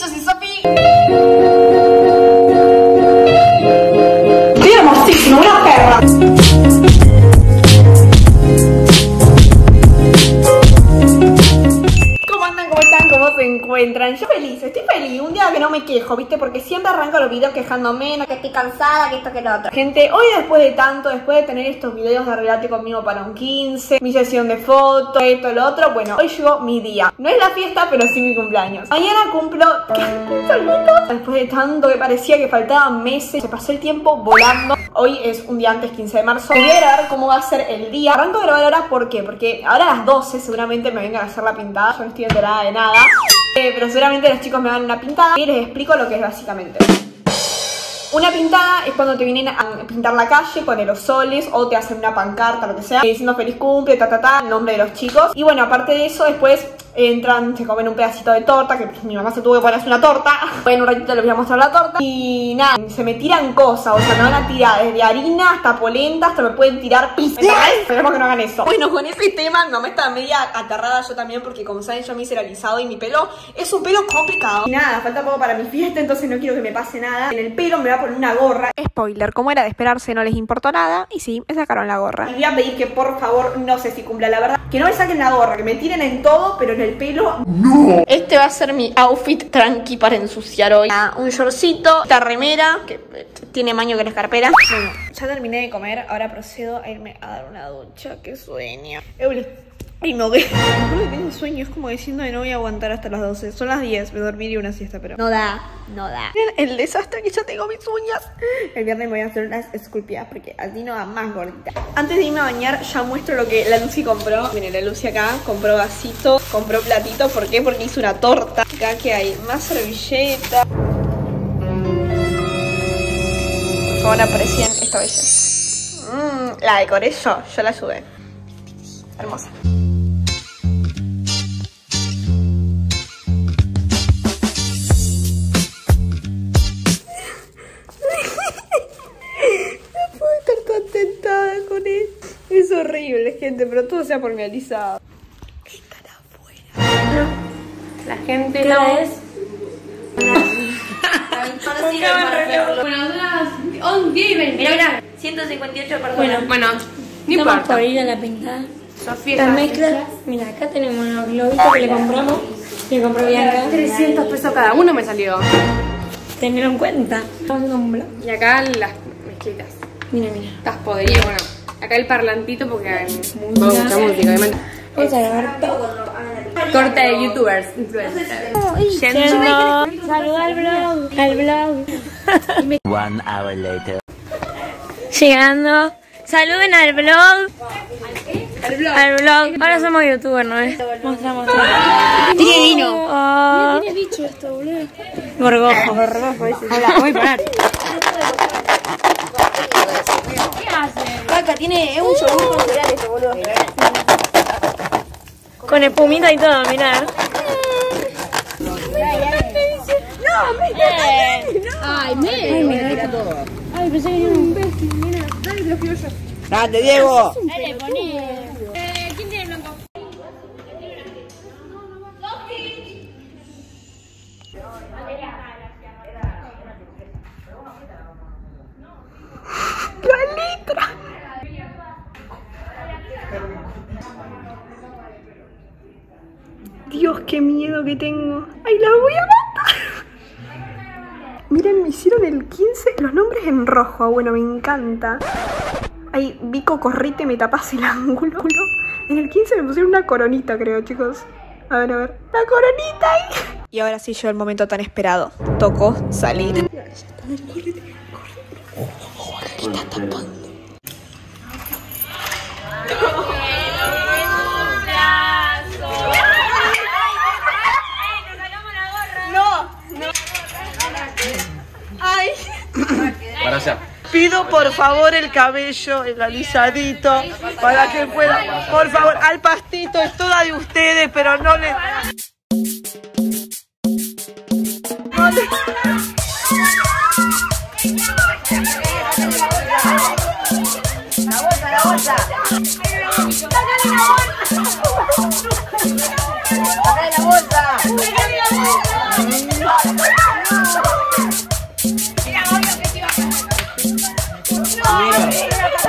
yo soy Sofi. Estoy quejo, ¿viste? Porque siempre arranco los videos quejándome, no, que estoy cansada, que esto, que lo otro. Gente, hoy después de tanto, después de tener estos videos de relate conmigo para un 15, mi sesión de fotos, esto, lo otro, bueno, hoy llegó mi día. No es la fiesta, pero sí mi cumpleaños. Mañana cumplo 15 añitos. Después de tanto que parecía que faltaban meses, se pasó el tiempo volando. Hoy es un día antes, 15 de marzo. Voy a grabar cómo va a ser el día. Arranco a grabar ahora, ¿por qué? Porque ahora a las 12 seguramente me vengan a hacer la pintada. Yo no estoy enterada de nada. Eh, pero seguramente los chicos me dan una pintada y les explico lo que es básicamente. Una pintada es cuando te vienen a pintar la calle con aerosoles o te hacen una pancarta, lo que sea, diciendo feliz cumple, ta ta ta, el nombre de los chicos. Y bueno, aparte de eso, después entran, se comen un pedacito de torta, que mi mamá se tuvo que ponerse una torta. En un ratito les voy a mostrar la torta. Y nada, se me tiran cosas, o sea, me van a tirar desde harina hasta polenta, hasta me pueden tirar pizza. Esperemos que no hagan eso. Bueno, con ese tema, mi mamá está media aterrada yo también, porque como saben, yo me hice alisado y mi pelo es un pelo complicado. Y nada, falta poco para mi fiesta, entonces no quiero que me pase nada. En el pelo me va a poner una gorra. Spoiler, como era de esperarse, no les importó nada. Y sí, me sacaron la gorra. Y voy a pedir que por favor, no sé si cumpla la verdad, que no me saquen la gorra, que me tiren en todo, pero en el pelo. ¡No! Este va a ser mi outfit tranqui para ensuciar hoy. Ah, un shortcito, esta remera, que eh, tiene maño que la escarpera. Bueno, ya terminé de comer, ahora procedo a irme a dar una ducha. ¡Qué sueño! Y no ve. Me tengo sueño, es como diciendo que no voy a aguantar hasta las 12. Son las 10, me dormiría una siesta, pero. No da, no da. Miren el desastre que ya tengo mis uñas. El viernes me voy a hacer unas esculpidas porque así no va más gordita. Antes de irme a bañar, ya muestro lo que la Lucy compró. Miren, la Lucy acá compró vasito, compró platito. ¿Por qué? Porque hizo una torta. Acá que hay más servilleta. Por favor, aprecien esta belleza. Mm, la decoré yo, yo la subí. Hermosa. Con. Es horrible, gente, pero todo sea por mi alisado. Afuera. La gente ¿Qué no. es? Bueno, son las 11 y 20. Mira, mira, 158 personas. Bueno, bueno, no importa. por ir a la pintada. Sofía Las está- mezclas. Mira, acá tenemos los globitos que le compramos. Le compró Bianca. 300 pesos cada uno me salió. Tenerlo en cuenta. Y acá las mezclitas. Mira, mira. Estás podridas, bueno. Acá el parlantito porque hay mucha música. Vamos a grabar todo. Corte de youtubers, influencers. Yendo. Saluda al blog. Al blog. One hour later. Llegando. Saluden al blog. Al blog. Ahora somos youtubers, ¿no es? Mostramos. Tiene vino. Tiene dicho esto, boludo. Gorgojo. Gorgojo, ese. Hola, voy a parar. ¿Qué hace? Vaca, tiene un yogur con cereales, boludo. Con espumita y todo, mirá. Ay, me. Ay, pensé que era un imbécil, mira. ¡Dale, Diego! Dale, poné. Qué miedo que tengo. ¡Ay, la voy a matar! Miren, me hicieron el 15, los nombres en rojo. Ah, Bueno, me encanta. Ay, Vico, corrite, me tapas el ángulo. En el 15 me pusieron una coronita, creo, chicos. A ver, a ver. ¡La coronita ahí! Y ahora sí llegó el momento tan esperado. Tocó salir. ¡Ay! Pido por favor el cabello, el alisadito, para que pueda, por favor, al pastito, es toda de ustedes, pero no le...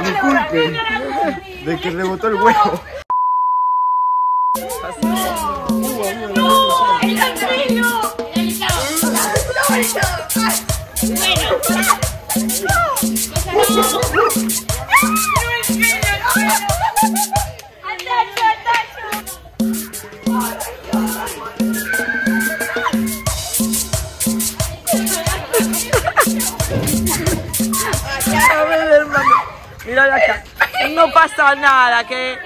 Disculpe. De que rebotó el huevo. A No pasa nada, que.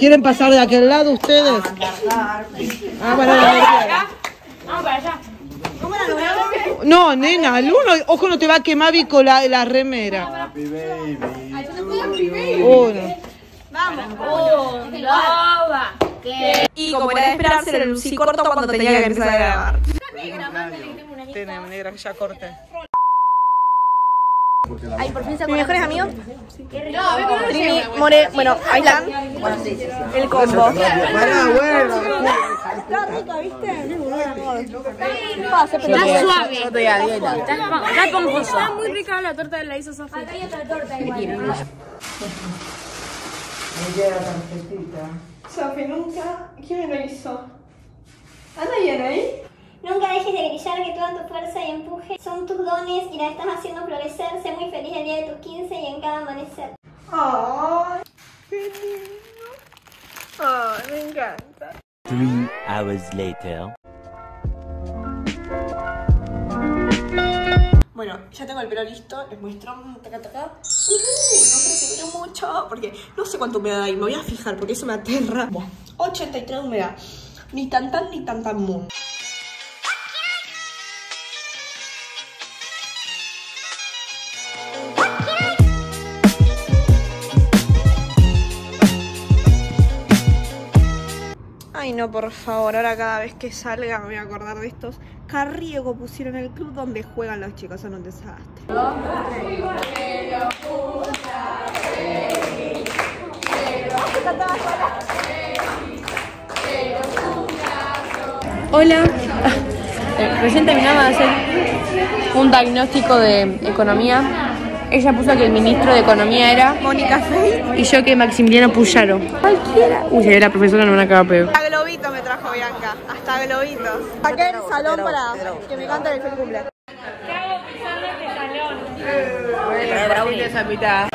¿Quieren pasar de aquel lado ustedes? Ah, bueno, Vamos para allá. No, nena, al uno, ojo, no te va a quemar Vico la, la remera. Uno. Y como era de esperarse, el lucí corto cuando tenía que empezar a grabar. Tiene, negra, que ya corté. Mis mejores amigos. Trini, More, bueno, ahí están. El combo. Está rica, ¿viste? Está suave. Está esponjoso. Está muy rica la torta de la hizo Sofía. Sofi, nunca. ¿Quién me lo hizo? ¿Anda bien ahí? Nunca dejes de brillar, que toda tu fuerza y empuje son tus dones y la estás haciendo florecer. Sé muy feliz el día de tus 15 y en cada amanecer. Ay, qué lindo. Ay, me encanta. Three hours later. Bueno, ya tengo el pelo listo, les muestro. Taca, taca. Uh, no creo que dure mucho, porque no sé cuánta humedad hay. Me voy a fijar, porque eso me aterra. Buah, 83 de humedad. Ni tan tan ni tan tan moon. No, por favor, ahora cada vez que salga me voy a acordar de estos carriego pusieron el club donde juegan los chicos, son un desastre. Hola. Recién terminamos de hacer un diagnóstico de economía. Ella puso que el ministro de economía era Mónica Fey. y yo que Maximiliano Puyaro. Cualquiera. Uy, si la profesora no me acaba peor. Hasta globito me trajo Bianca, hasta globito. Saqué el salón para que me cante el feliz cumple. esa mitad.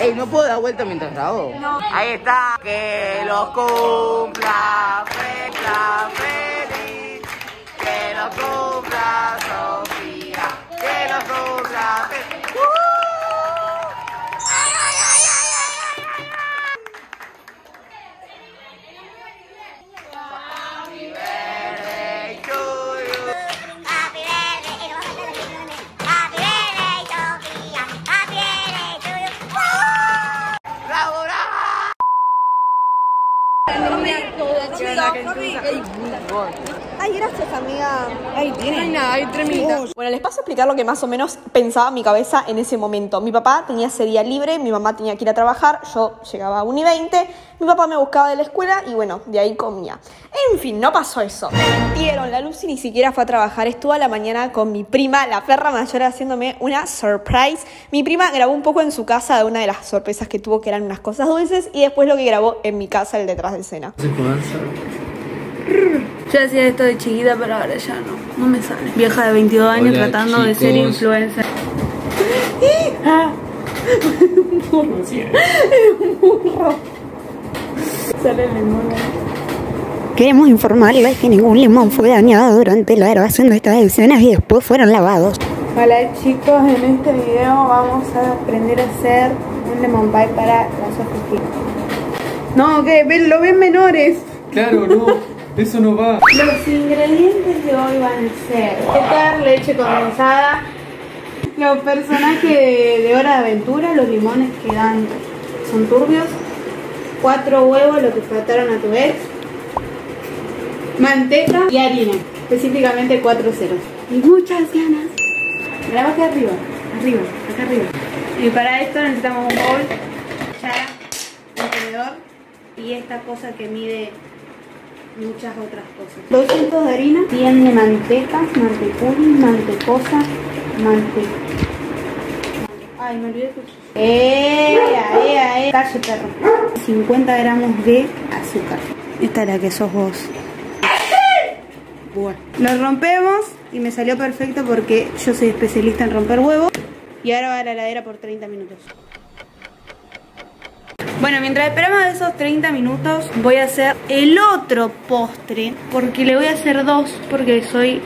Ey, no puedo dar vuelta mientras grabo. Ahí está. Que los cumpla, fecha feliz. Que los cumpla Ay, gracias, amiga. Ay, tiene. nada, hay tres minutos. Bueno, les paso a explicar lo que más o menos pensaba mi cabeza en ese momento. Mi papá tenía ese día libre, mi mamá tenía que ir a trabajar, yo llegaba a 1 y 20, mi papá me buscaba de la escuela y bueno, de ahí comía. En fin, no pasó eso. Me mintieron, la Lucy ni siquiera fue a trabajar, estuvo a la mañana con mi prima, la perra mayor, haciéndome una surprise. Mi prima grabó un poco en su casa de una de las sorpresas que tuvo, que eran unas cosas dulces, y después lo que grabó en mi casa, el detrás de escena. Yo hacía esto de chiquita, pero ahora ya no. No me sale. Vieja de 22 años Hola, tratando de ser influencer. Queremos informarles que ningún limón fue dañado durante la grabación de estas escenas y después fueron lavados. Hola chicos, en este video vamos a aprender a hacer un lemon pie para las hojas No, que lo ven menores. Claro, no, eso no va. Los ingredientes de hoy van a ser leche condensada, los personajes de, de Hora de Aventura, los limones que dan, son turbios, cuatro huevos, lo que faltaron a tu ex, manteca y harina, específicamente cuatro ceros. Y muchas ganas. Mira acá arriba, arriba, acá arriba. Y para esto necesitamos un bowl, cuchara, un tenedor y esta cosa que mide muchas otras cosas. 200 de harina, 100 de manteca, manteculi, mantecosa, mante... Ay, me olvidé de ¡Eh! ¡Eh! ¡Eh! Calle perro. 50 gramos de azúcar. Esta es la que sos vos. Bueno. Lo rompemos y me salió perfecto porque yo soy especialista en romper huevos. Y ahora va a la heladera por 30 minutos. Bueno, mientras esperamos esos 30 minutos voy a hacer el otro postre porque le voy a hacer dos porque soy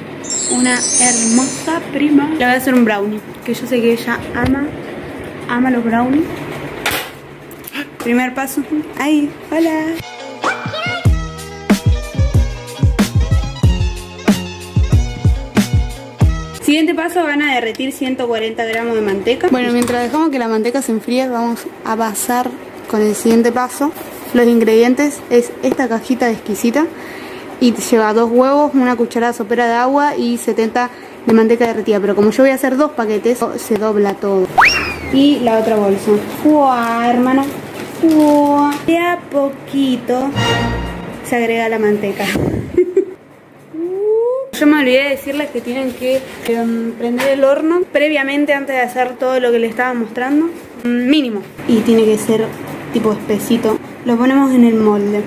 una hermosa prima. Le voy a hacer un brownie que yo sé que ella ama, ama los brownies. Primer paso. Ahí, hola. Siguiente paso van a derretir 140 gramos de manteca. Bueno, mientras dejamos que la manteca se enfríe, vamos a pasar con el siguiente paso. Los ingredientes es esta cajita exquisita y lleva dos huevos, una cucharada sopera de agua y 70 de manteca derretida. Pero como yo voy a hacer dos paquetes, se dobla todo. Y la otra bolsa. ¡Fua, hermano! ¡Fua! De a poquito se agrega la manteca. Yo me olvidé de decirles que tienen que prender el horno previamente antes de hacer todo lo que les estaba mostrando. Mm, mínimo. Y tiene que ser tipo espesito. Lo ponemos en el molde.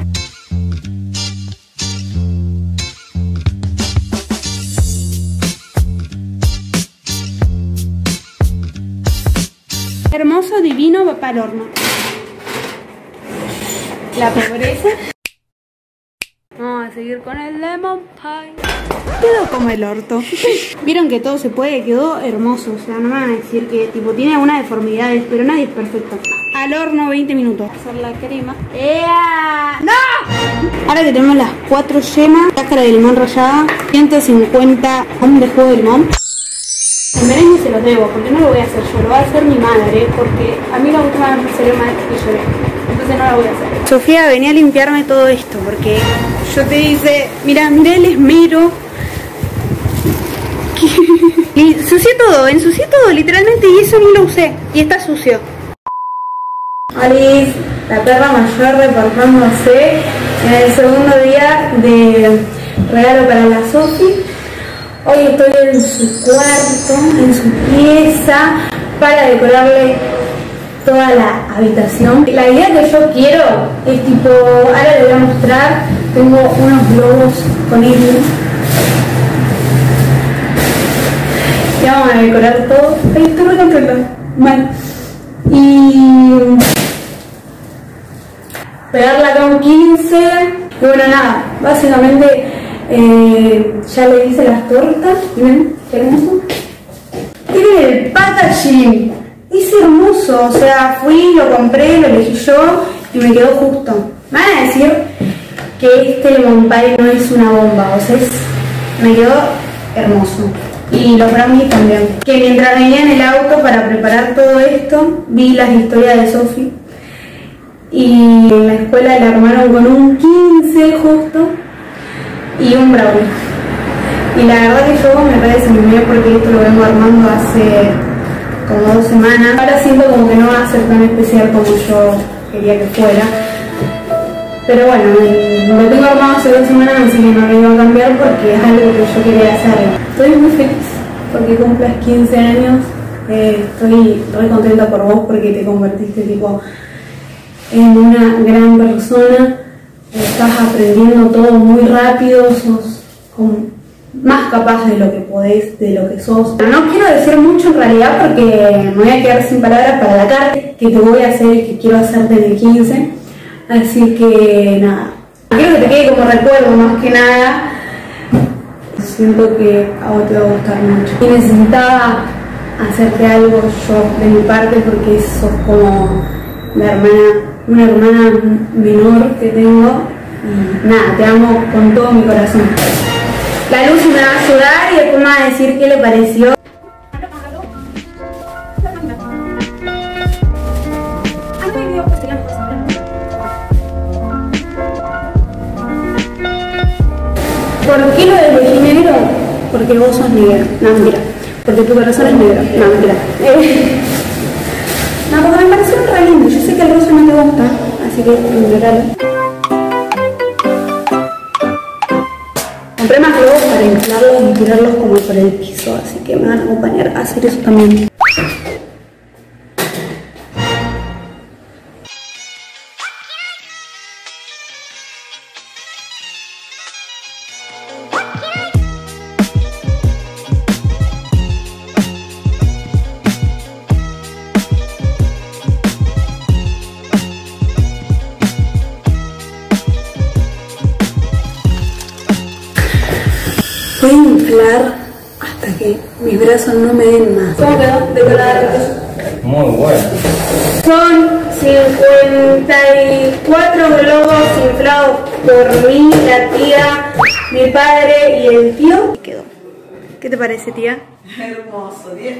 Hermoso, divino, va para el horno. La pobreza. Vamos a seguir con el lemon pie. Quedó como el orto. Vieron que todo se puede, quedó hermoso. O sea, no me van a decir que tipo tiene algunas deformidades, pero nadie es perfecto. Al horno 20 minutos. Hacer la crema. ¡Ea! ¡No! Ahora que tenemos las cuatro yemas, cáscara de limón rallada, 150 gramos de jugo de limón. El merengue se los debo, porque no lo voy a hacer yo, lo va a hacer mi madre, porque a mí la última vez me salió mal y lloré. Entonces no lo voy a hacer. Sofía, venía a limpiarme todo esto, porque yo te dice, mira, mira el esmero. y ensucié todo, ensucié todo literalmente y eso ni lo usé. Y está sucio. Alice, la perra mayor reportándose en el segundo día de regalo para la Sofi. Hoy estoy en su cuarto, en su pieza, para decorarle toda la habitación. La idea que yo quiero es tipo, ahora le voy a mostrar, tengo unos globos con él. Y vamos a decorar todo. Ay, estoy. Mal. Y pegarla acá un 15. Y bueno, nada, básicamente eh, ya le hice las tortas. Miren, qué hermoso. Miren el packaging. Es hermoso, o sea, fui, lo compré, lo elegí yo y me quedó justo. Me van a decir que este lemon pie no es una bomba, o sea, es, me quedó hermoso. Y los brownies también. Que mientras venía en el auto para preparar todo esto, vi las historias de Sophie y en la escuela la armaron con un 15 justo y un brownie. Y la verdad que yo me re desanimé porque esto lo vengo armando hace como dos semanas. Ahora siento como que no va a ser tan especial como yo quería que fuera. Pero bueno, lo tengo armado hace dos semanas, así que no lo iba a cambiar porque es algo que yo quería hacer. Estoy muy feliz porque cumples 15 años. Eh, estoy muy contenta por vos porque te convertiste tipo en una gran persona, estás aprendiendo todo muy rápido, sos más capaz de lo que podés, de lo que sos. No quiero decir mucho en realidad porque me voy a quedar sin palabras para la carta que te voy a hacer y que quiero hacer desde 15. Así que nada, quiero que te quede como recuerdo más que nada. siento que a vos te va a gustar mucho. Y necesitaba hacerte algo yo de mi parte porque sos como la hermana, una hermana menor que tengo y nada, te amo con todo mi corazón. La luz me va a ayudar y después me va a decir qué le pareció. ¿Por qué lo elegí negro? Porque vos sos negro. No, mentira. Porque tu corazón es negro. No, mentira. Eh, pareció re. Yo sé que el rosa no te gusta, así que ignoralo. Compré más globos para inflarlos y tirarlos como por el piso, así que me van a acompañar a hacer eso también. Inflar hasta que mis brazos no me den más. ¿Cómo quedó? Decorada Muy bueno. Son 54 globos inflados por mí, la tía, mi padre y el tío. Quedó. ¿Qué te parece, tía? Hermoso, 10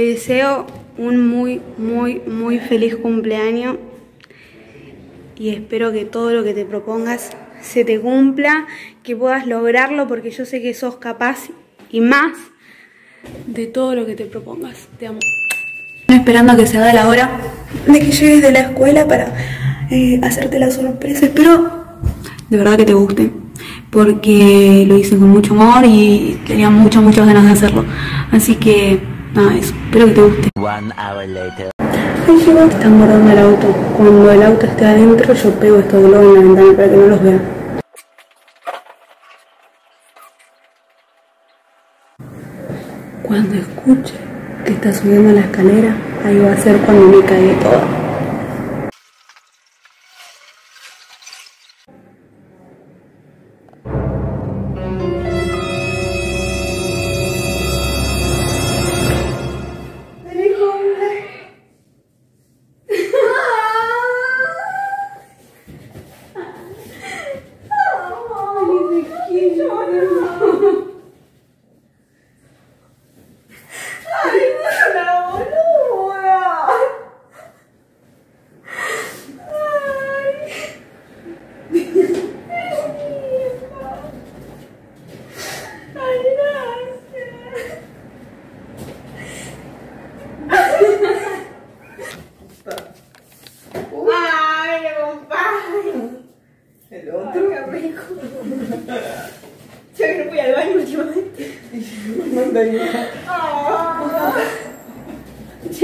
Te deseo un muy, muy, muy feliz cumpleaños y espero que todo lo que te propongas se te cumpla, que puedas lograrlo porque yo sé que sos capaz y más de todo lo que te propongas. Te amo. Estoy esperando que se haga la hora de que llegues de la escuela para eh, hacerte la sorpresa. Espero de verdad que te guste porque lo hice con mucho amor y tenía muchas, muchas ganas de hacerlo. Así que nada, eso. Espero que te guste. One hour later. Ahí llegó. Están guardando el auto. Cuando el auto esté adentro, yo pego estos globos en la ventana para que no los vean. Cuando escuche que está subiendo la escalera, ahí va a ser cuando me caiga todo.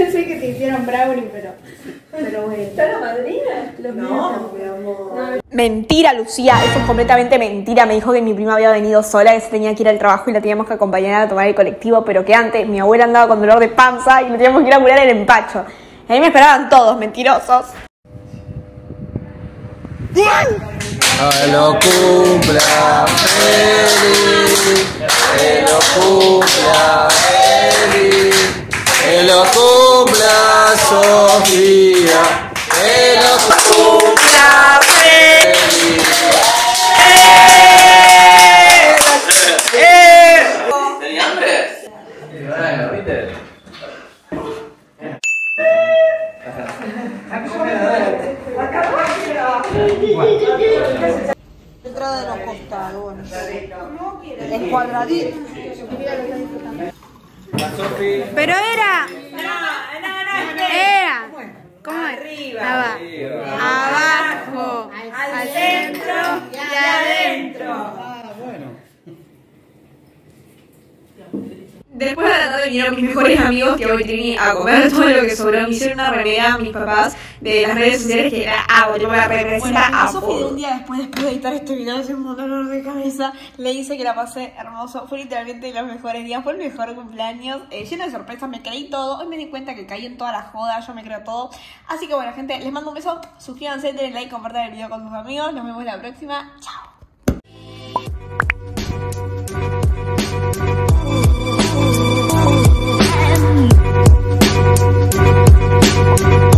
Yo sé que te hicieron brownie, pero. Pero bueno. ¿Está la madrina? Los No, mi amor. Mentira, Lucía, eso es completamente mentira. Me dijo que mi prima había venido sola, que se tenía que ir al trabajo y la teníamos que acompañar a tomar el colectivo, pero que antes mi abuela andaba con dolor de panza y le teníamos que ir a curar el empacho. Ahí me esperaban todos, mentirosos. Que lo cumpla feliz, que lo cumpla feliz, que lo cumpla Sofía, que lo cumpla feliz. ¿Tenía hambre? Bueno, ¿viste? Entrada de los costados, bueno. El cuadradito. Pero era. Era. ¿Cómo es? Aba- Abajo, al centro y adentro. Después de la tarde vinieron mis mejores amigos que hoy Trini a comer todo lo que sobró. Me hicieron una remera a mis papás de las redes sociales que era agua, yo voy a regresar a Sofi de un día después, después de editar este video, es un dolor de cabeza, le hice que la pasé hermoso. Fue literalmente los mejores días, fue el mejor cumpleaños, eh, lleno de sorpresas, me creí todo. Hoy me di cuenta que caí en toda la joda, yo me creo todo. Así que bueno, gente, les mando un beso, suscríbanse, denle like, compartan el video con sus amigos. Nos vemos la próxima. Chao. Thank you.